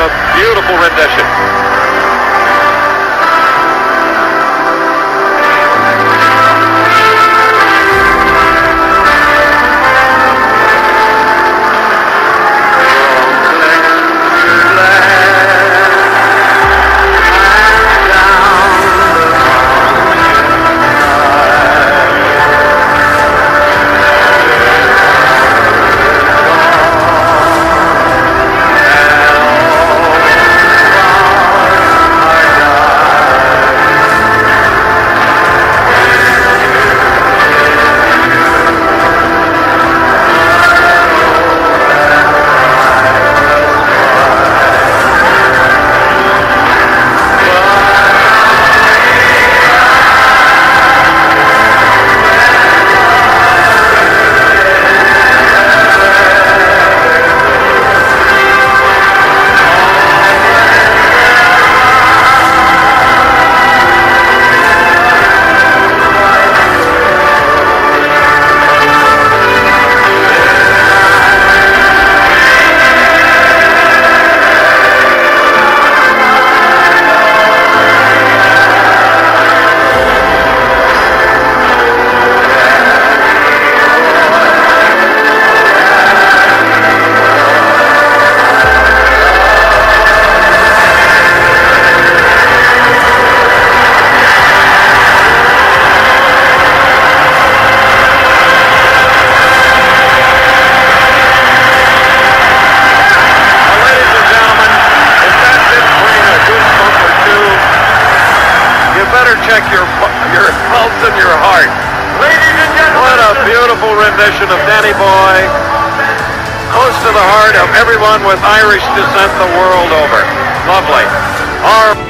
a beautiful rendition. Close to the heart of everyone with Irish descent the world over. Lovely. Our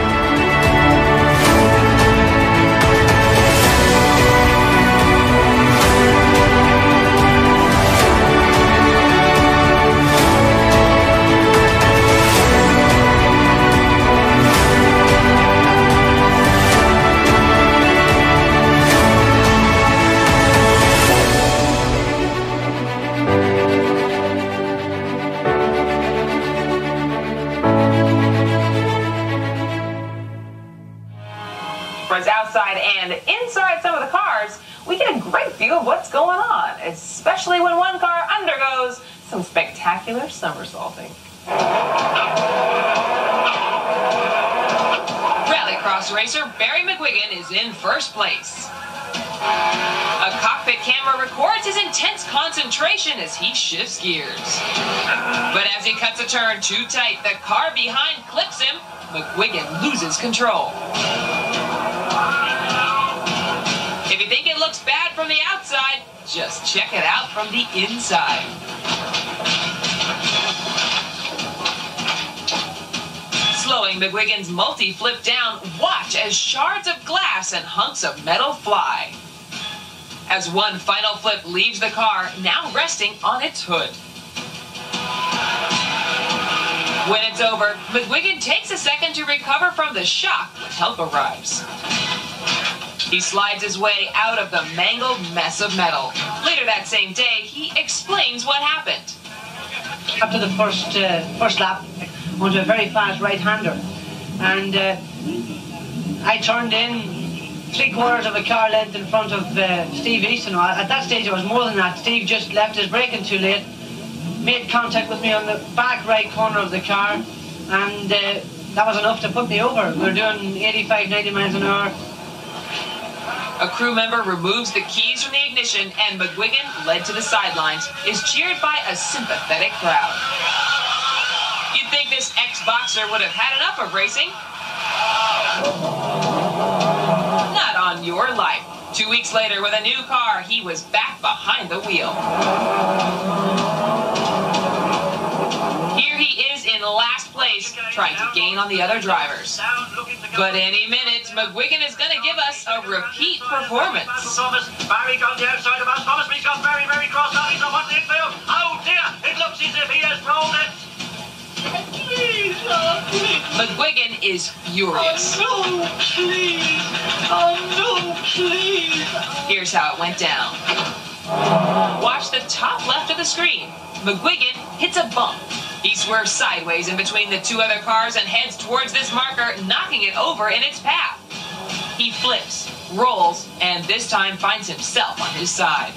of what's going on, especially when one car undergoes some spectacular somersaulting. Rallycross racer Barry McGuigan is in first place. A cockpit camera records his intense concentration as he shifts gears. But as he cuts a turn too tight, the car behind clips him. McGuigan loses control. If you think it looks bad from the outside, just check it out from the inside. Slowing McGuigan's multi-flip down, watch as shards of glass and hunks of metal fly. As one final flip leaves the car, now resting on its hood. When it's over, McGuigan takes a second to recover from the shock when help arrives. He slides his way out of the mangled mess of metal. Later that same day, he explains what happened. after the first uh, first lap onto a very fast right-hander, and uh, I turned in three quarters of a car length in front of uh, Steve Easton. At that stage, it was more than that. Steve just left his braking too late, made contact with me on the back right corner of the car, and uh, that was enough to put me over. We were doing 85, 90 miles an hour. A crew member removes the keys from the ignition, and McGuigan, led to the sidelines, is cheered by a sympathetic crowd. You'd think this ex-boxer would have had enough of racing. Not on your life. Two weeks later, with a new car, he was back behind the wheel. Here he is in last place, trying to gain on the other drivers. But any minute, McGuigan is going to give us a repeat performance. Thomas, Barry on the outside of us. Thomas, he's got very, very cross now. He's up on the infield. Oh dear, it looks as if he has rolled it. Please, oh, please. McGuigan is furious. Oh, no, please. Oh, no, please. Here's how it went down. Watch the top left of the screen. McGuigan hits a bump. He swerves sideways in between the two other cars and heads towards this marker, knocking it over in its path. He flips, rolls, and this time finds himself on his side.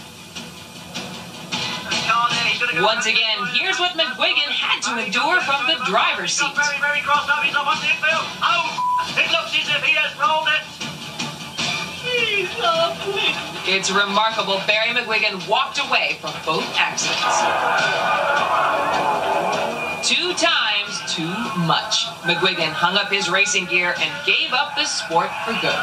Once again, here's what McGuigan had to endure from the driver's seat. Very, very cross now. He's up on the infield. Oh, it looks as if he has rolled it. It's remarkable Barry McGuigan walked away from both accidents. Much. McGuigan hung up his racing gear and gave up the sport for good.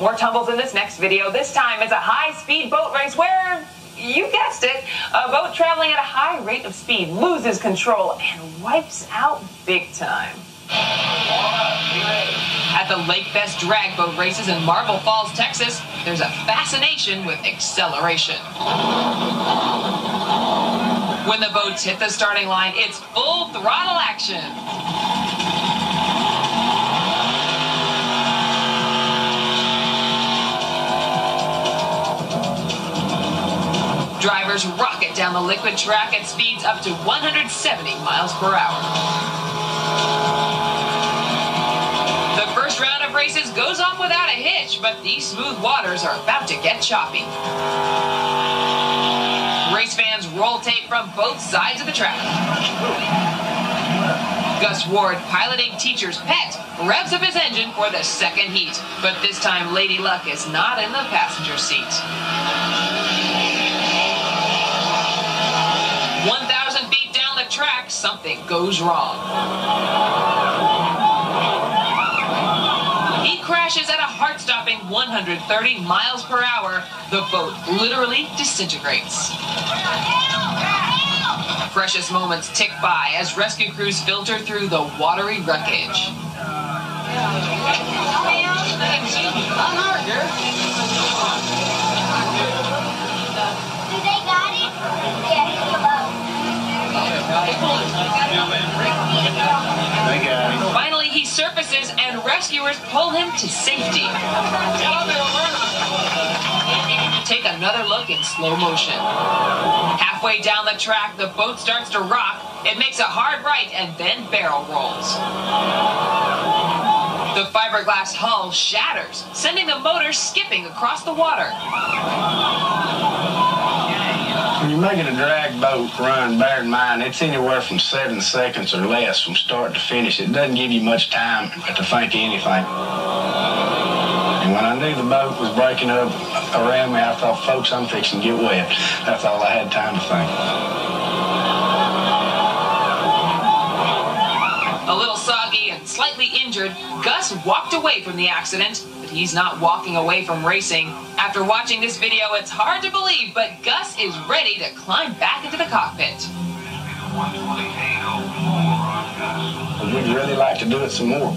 More tumbles in this next video. This time it's a high-speed boat race where, you guessed it, a boat traveling at a high rate of speed loses control and wipes out big time. At the Lake Fest drag boat races in Marble Falls, Texas, there's a fascination with acceleration. When the boats hit the starting line, it's full throttle action. Drivers rocket down the liquid track at speeds up to 170 miles per hour. The first round of races goes off without a hitch, but these smooth waters are about to get choppy. Fans roll tape from both sides of the track. Gus Ward, piloting teacher's pet, revs up his engine for the second heat, but this time Lady Luck is not in the passenger seat. 1,000 feet down the track, something goes wrong. He crashes at a heart-stopping 130 miles per hour. The boat literally disintegrates. Precious moments tick by as rescue crews filter through the watery wreckage they got it? Yeah, he's below. Finally, he surfaces and rescuers pull him to safety. Take another look in slow motion. Halfway down the track, the boat starts to rock. It makes a hard right and then barrel rolls. The fiberglass hull shatters, sending the motor skipping across the water. When you're making a drag boat run, bear in mind it's anywhere from seven seconds or less from start to finish. It doesn't give you much time to think anything. And when I knew the boat was breaking up around me, I thought, folks, I'm fixing to get wet. That's all I had time to think. A little soggy and slightly injured, Gus walked away from the accident, he's not walking away from racing. After watching this video, it's hard to believe, but Gus is ready to climb back into the cockpit. We'd really like to do it some more.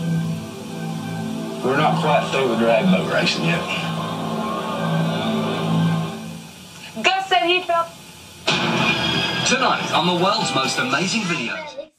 We're not quite through with drag boat racing yet. Gus said he felt Tonight on the world's most amazing videos.